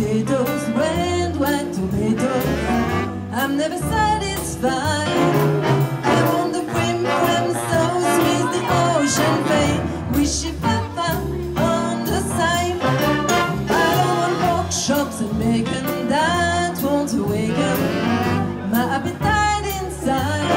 potatoes, red, white tomatoes. I'm never satisfied. and I won't wake up my appetite inside.